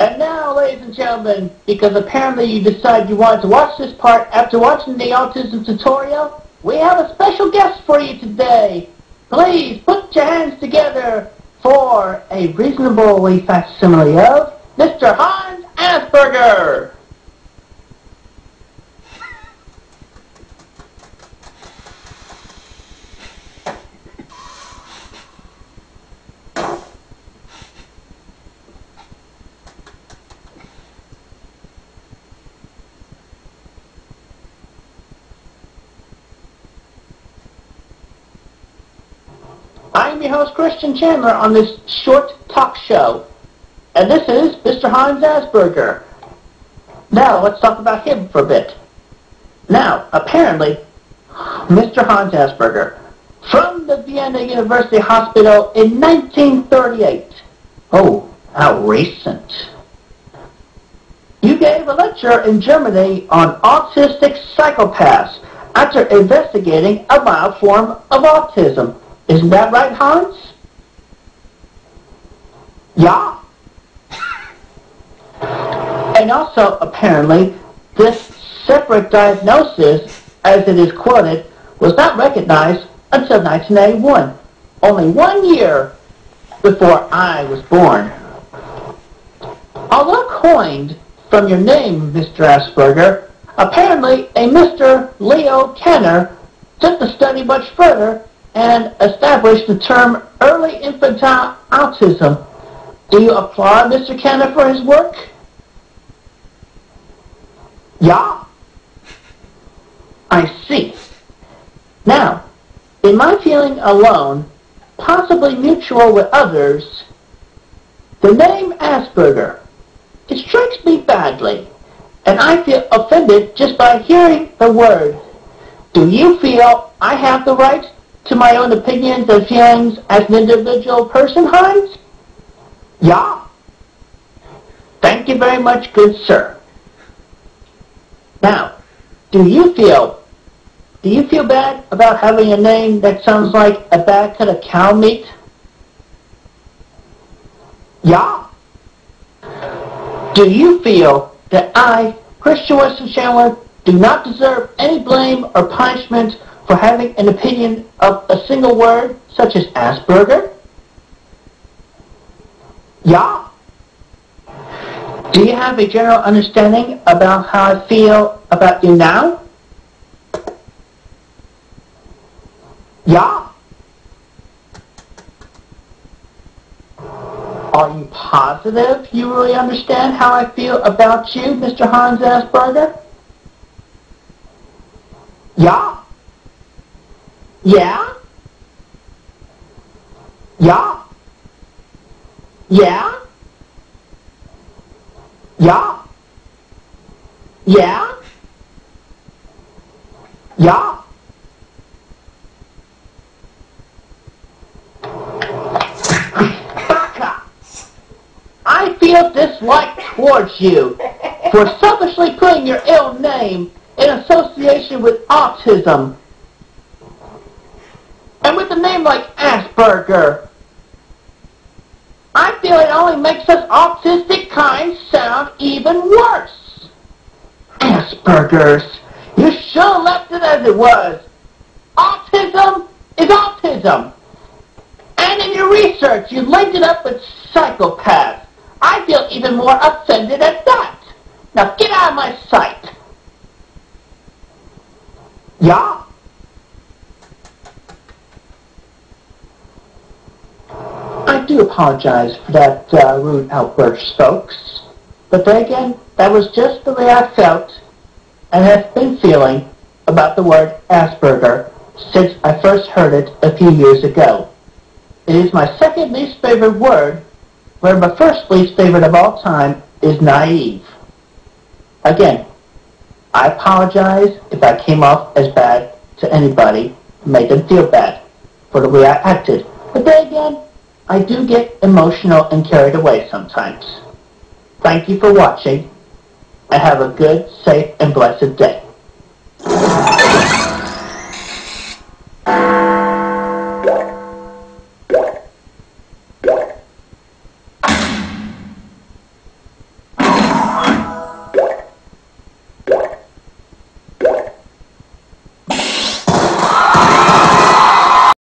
And now, ladies and gentlemen, because apparently you decided you wanted to watch this part after watching the autism tutorial, we have a special guest for you today. Please put your hands together for a reasonably facsimile of Mr. Hans Asperger. Your host, Christian Chandler, on this short talk show. And this is Mr. Hans Asperger. Now, let's talk about him for a bit. Now, apparently, Mr. Hans Asperger, from the Vienna University Hospital in 1938. Oh, how recent. You gave a lecture in Germany on autistic psychopaths after investigating a mild form of autism. Isn't that right, Hans? Yeah. And also, apparently, this separate diagnosis, as it is quoted, was not recognized until 1981, only one year before I was born. Although coined from your name, Mr. Asperger, apparently a Mr. Leo Kanner took the study much further and established the term early infantile autism. Do you applaud Mr. Kanner for his work? Yeah. I see. Now, in my feeling alone, possibly mutual with others, the name Asperger, it strikes me badly, and I feel offended just by hearing the word. Do you feel I have the right to my own opinions and feelings as an individual person, Hans? Yeah. Thank you very much, good sir. Now, do you feel, do you feel bad about having a name that sounds like a bad cut of cow meat? Yeah. Do you feel that I, Christian Weston Chandler, do not deserve any blame or punishment for having an opinion of a single word, such as Asperger? Yeah. Do you have a general understanding about how I feel about you now? Yeah. Are you positive you really understand how I feel about you, Mr. Hans Asperger? Yeah. Yeah? Yeah? Yeah? Yeah? Yeah? Yeah? Baka! I feel dislike towards you for selfishly putting your ill name in association with autism and with a name like Asperger, I feel it only makes us autistic kind sound even worse. Asperger's. You should have left it as it was. Autism is autism. And in your research, you linked it up with psychopaths. I feel even more offended at that. Now get out of my sight. Yeah? I do apologize for that uh, rude outburst, folks. But then again, that was just the way I felt and have been feeling about the word Asperger since I first heard it a few years ago. It is my second least favorite word, where my first least favorite of all time is naive. Again, I apologize if I came off as bad to anybody, made them feel bad for the way I acted. But then again, I do get emotional and carried away sometimes. Thank you for watching, and have a good, safe, and blessed day.